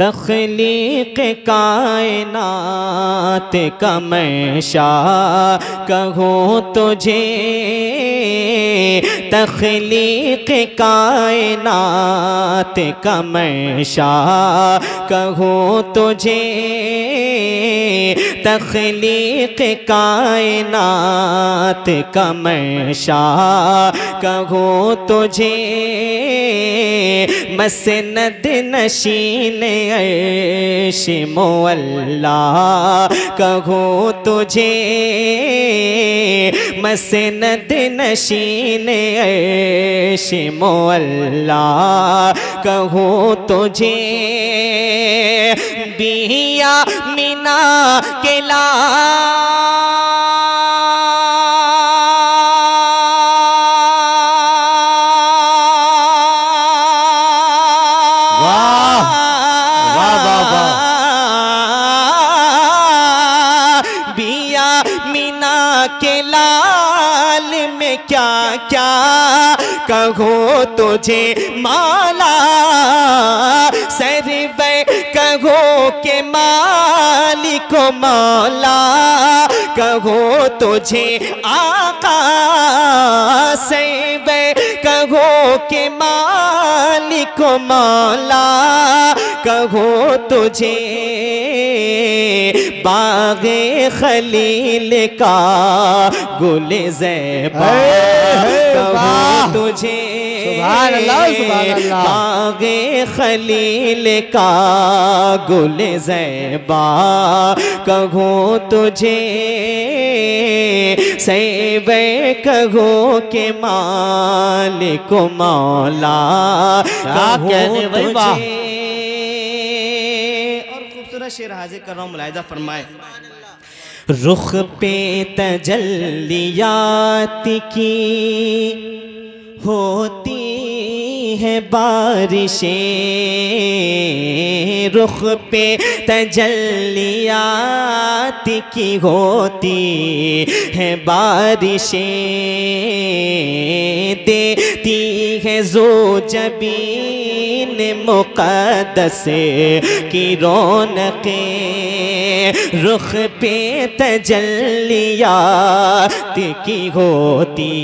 तखलीक कायनात का मैं शाह कहूँ तुझे। तखलीक कायनात का मैं शाह कहूँ तुझे। तखलीक कायनात का मैं शाह कहूँ तुझे मसनद नशीन मोल्ला कहूँ तुझे मसनद नशीन मोल्ला कहूँ तुझे बिया मीना के लाल में क्या क्या कहो तुझे माला? सरवे कहो के मालिक मौला। कहो तुझे आका? सरवे कहो के मालिक मौला। कहो तुझे बागे खलील का गुल जैबा तुझे बागे खलील का गुल जैबा कहो तुझे। सैबे कहो के मालिक मौला क्या कहो। तुझे। और शेर हाजिर कर रहा हूँ, मुलायजा फरमाए। रुख पे तजल्लियात की होती है बारिशें। रुख पे तजल्लियात की होती है बारिशें देती है जो जबीन मुकद्दस की रौनकें। रुख पे तजल्लियात की होती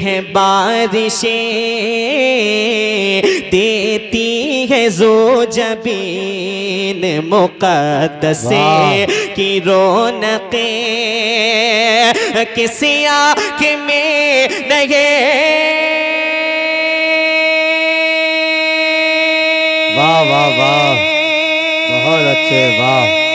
है बारिशें देती है जो जबीन मुकद्दस की रौनकें किसी आँख में नहीं वाह वाह वाह। बहुत अच्छे वाह।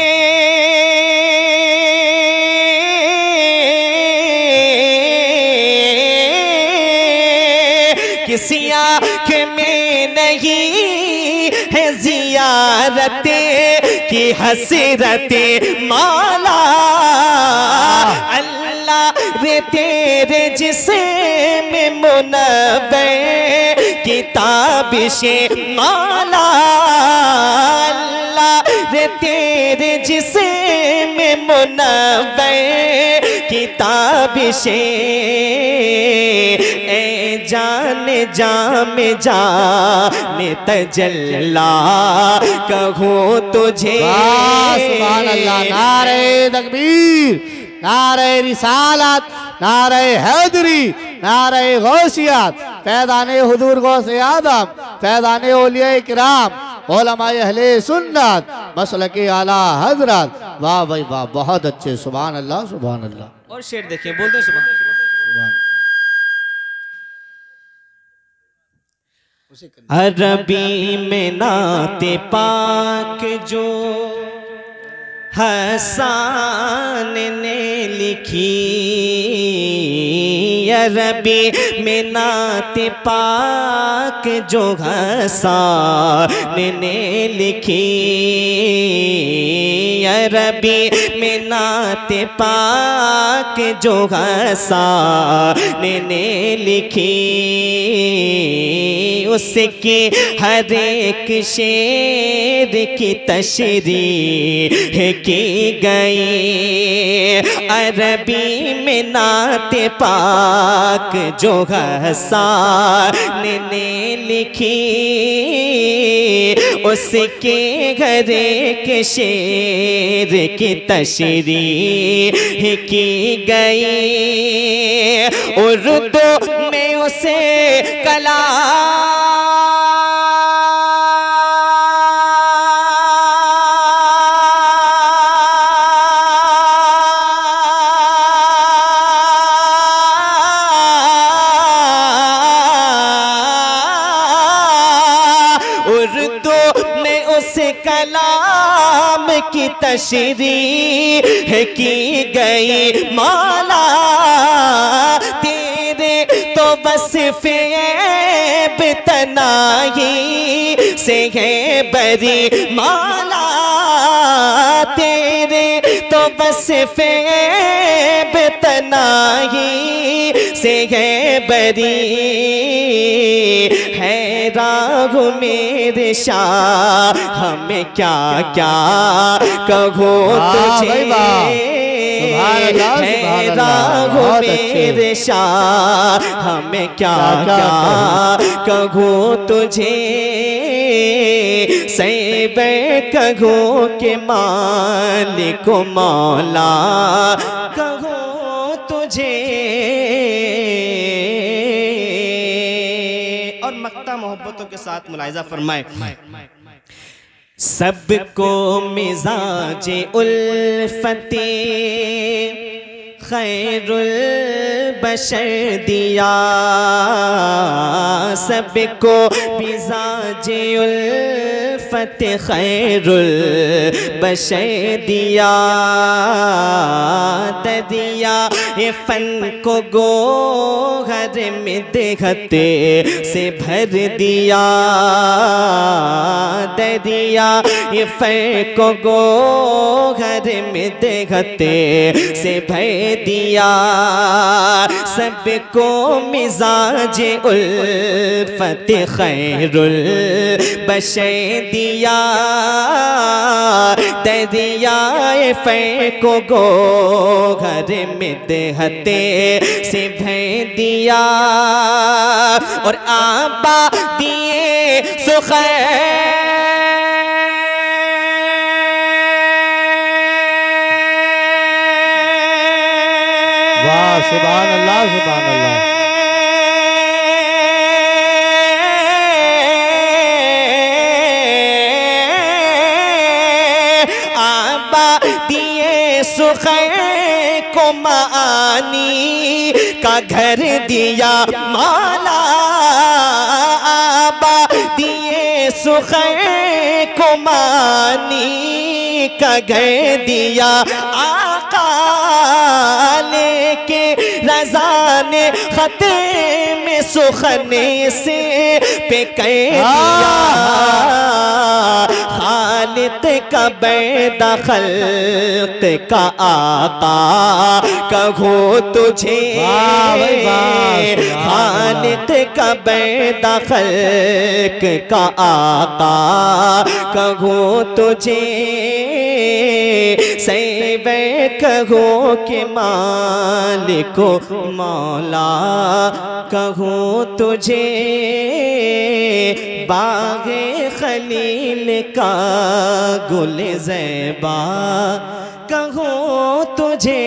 किसी आँख में नहीं जियारत की हसरत माला। अल्लाह रे तेरे जिसमें मुनवे किताब से माला। अल्लाह रे तेरे जिसमें मुनवे किताब से ए जान जाम जान तजल्ला। कहूँ तुझे। नारे तकबीर नारे रिसालत नारे हैदरी नारे गौसियत फैदान हुजूर गौस आदम फैदान ओलिया किराम ओलमाए अहले सुन्नत मसल के आला हज़रत। वाह भाई वाह बहुत अच्छे सुभान अल्लाह सुभान अल्लाह और शेर देखिए बोल बोलते सुबह अरबी में नाते पाक जो हसान ने लिखी। अरबी में नाते पाक जो हसान ने लिखी। अरबी में नाते पाक जो हसान ने लिखी। उसके हर एक शेर की तशरी की गई अरबी में नात पाक जो हसान ने लिखी, उसके घरे के शेर की तशरी की गई उर्दू में उसे कला कलाम की तशरी की गई माला। तेरे तो बस फेब तनाही से है बरी माला। तेरे तो बस फेब तनाही से है बरी है राग मेरे शाह हमें क्या क्या कहो तुझे। है राग मेरे शाह हमें क्या क्या क्या कहो तुझे? सैब कहो के मालिक मौला। और मक्ता मोहब्बतों के साथ मुलायजा फरमाए। सबको मिजाज उल्फते खैरुल बशर दिया। सबको मिजाज उल्फत खैरुल बशे दिया दिया ये फन को गो घर में देखते से भर दिया। दरिया ये फन को घर में देहते से भय दिया। सबको मिजाज उल उल्फत खैरुल बशे दिया। दरिया फै को गो घर में देहते से भय दिया। और आबा दिए सुखै वाह अल्लाह सुभान अल्लाह सुख को मानी, का घर दिया माला। आबा दिए सुख को मानी, का घर दिया आका ने खत में सुखने से पे कह दिया खालिद का बैदा खल्क का आका कहो तुझे खालिद का बैदा खल्क का आका कहो तुझे सैब कहो के मालिको मौला कहो तुझे बागे खलील का गुल जैबा कहो तुझे